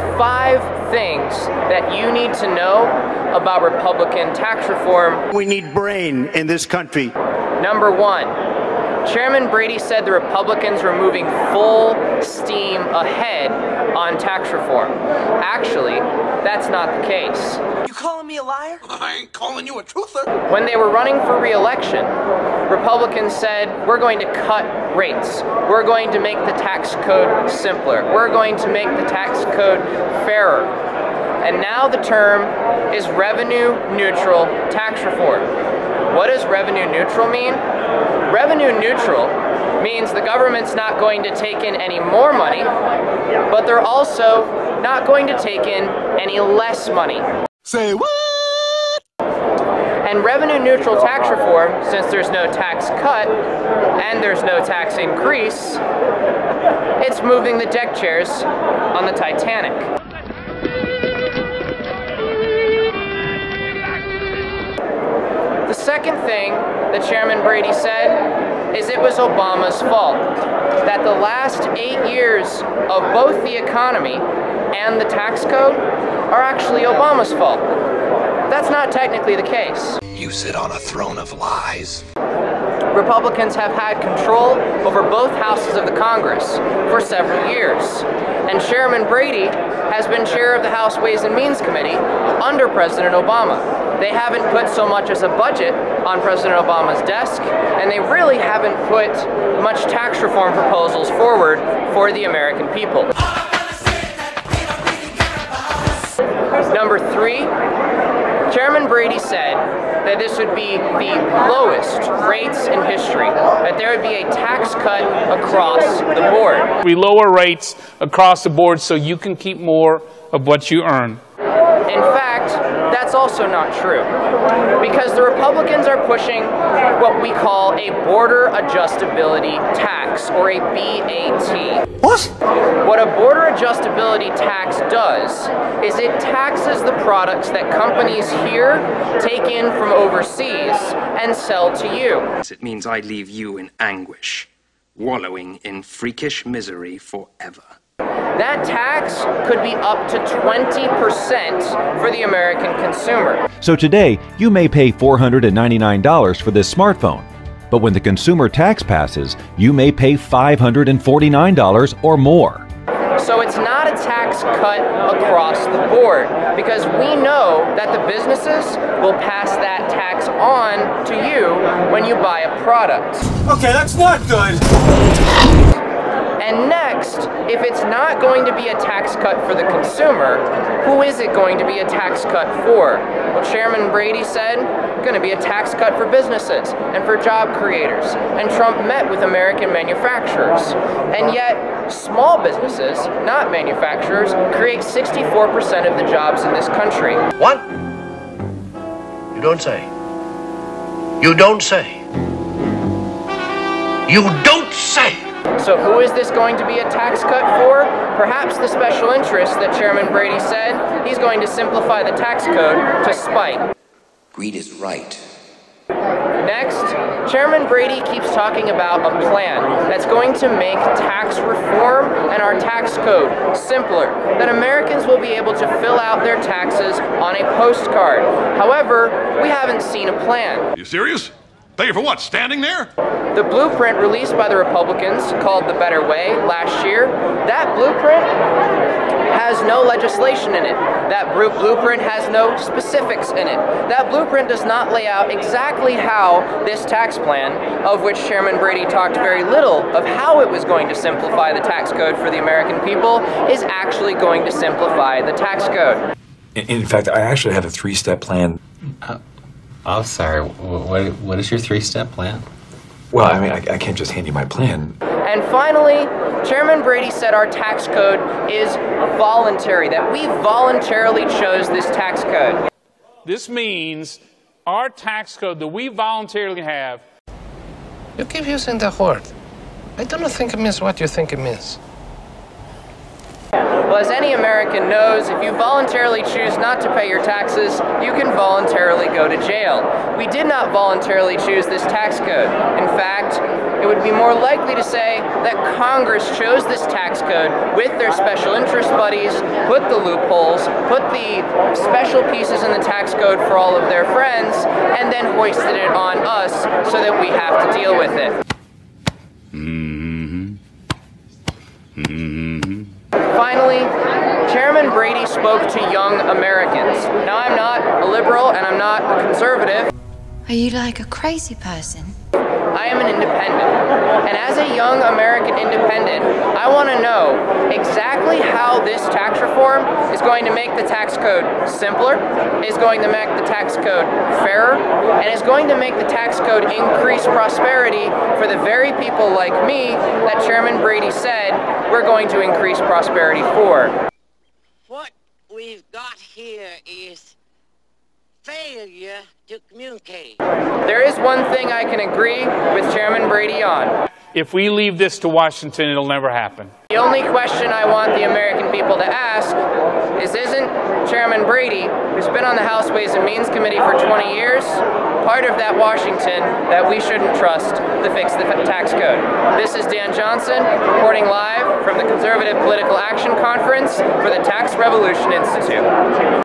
are five things that you need to know about Republican tax reform. We need brain in this country. Number one, Chairman Brady said the Republicans were moving full steam ahead on tax reform. Actually, that's not the case. You calling me a liar? I ain't calling you a truther. When they were running for re-election, Republicans said, we're going to cut rates. We're going to make the tax code simpler. We're going to make the tax code fairer. And now the term is revenue neutral tax reform. What does revenue neutral mean? Revenue neutral means the government's not going to take in any more money, but they're also not going to take in any less money. Say what? And revenue neutral tax reform, since there's no tax cut and there's no tax increase, it's moving the deck chairs on the Titanic. The second thing that Chairman Brady said is it was Obama's fault. That the last eight years of both the economy and the tax code are actually Obama's fault. That's not technically the case. You sit on a throne of lies. Republicans have had control over both houses of the Congress for several years. And Chairman Brady has been chair of the House Ways and Means Committee under President Obama. They haven't put so much as a budget on President Obama's desk, and they really haven't put much tax reform proposals forward for the American people. Number three, Chairman Brady said that this would be the lowest rates in history, that there would be a tax cut across the board. We lower rates across the board so you can keep more of what you earn. In fact, that's also not true. Because the Republicans are pushing what we call a border adjustability tax, or a BAT. What? What a border adjustability tax does is it taxes the products that companies here take in from overseas and sell to you. It means I leave you in anguish, wallowing in freakish misery forever. That tax could be up to 20% for the American consumer. So today, you may pay $499 for this smartphone. But when the consumer tax passes, you may pay $549 or more. So it's not a tax cut across the board because we know that the businesses will pass that tax on to you when you buy a product. Okay, that's not good. And next, if it's not going to be a tax cut for the consumer, who is it going to be a tax cut for? Well, Chairman Brady said, going to be a tax cut for businesses and for job creators. And Trump met with American manufacturers. And yet, small businesses, not manufacturers, create 64% of the jobs in this country. What? You don't say. You don't say. You don't say. So who is this going to be a tax cut for? Perhaps the special interests that Chairman Brady said he's going to simplify the tax code to spite. Greed is right. Next, Chairman Brady keeps talking about a plan that's going to make tax reform and our tax code simpler, that Americans will be able to fill out their taxes on a postcard. However, we haven't seen a plan. You serious? Thank you for what? Standing there? The blueprint released by the Republicans, called The Better Way, last year, that blueprint has no legislation in it. That blueprint has no specifics in it. That blueprint does not lay out exactly how this tax plan, of which Chairman Brady talked very little of how it was going to simplify the tax code for the American people, is actually going to simplify the tax code. In fact, I actually have a three step plan. Uh, I'm sorry, what, what is your three step plan? Well, I mean, I, I can't just hand you my plan. And finally, Chairman Brady said our tax code is voluntary, that we voluntarily chose this tax code. This means our tax code that we voluntarily have. You keep using the word. I do not think it means what you think it means. Well, as any American knows, if you voluntarily choose not to pay your taxes, you can voluntarily go to jail. We did not voluntarily choose this tax code. In fact, it would be more likely to say that Congress chose this tax code with their special interest buddies, put the loopholes, put the special pieces in the tax code for all of their friends, and then hoisted it on us so that we have to deal with it. Finally, Chairman Brady spoke to young Americans. Now, I'm not a liberal and I'm not a conservative. Are you like a crazy person? I am an independent. And as a young American independent, I want to know exactly how this tax reform is going to make the tax code simpler, is going to make the tax code fairer, and is going to make the tax code increase prosperity for the very people like me that Chairman Brady said we're going to increase prosperity for. What we've got here is failure to communicate. There is one thing I can agree with Chairman Brady on. If we leave this to Washington, it'll never happen. The only question I want the American people to ask is isn't Chairman Brady, who's been on the House Ways and Means Committee for 20 years, part of that Washington that we shouldn't trust to fix the tax code? This is Dan Johnson reporting live from the Conservative Political Action Conference for the Tax Revolution Institute.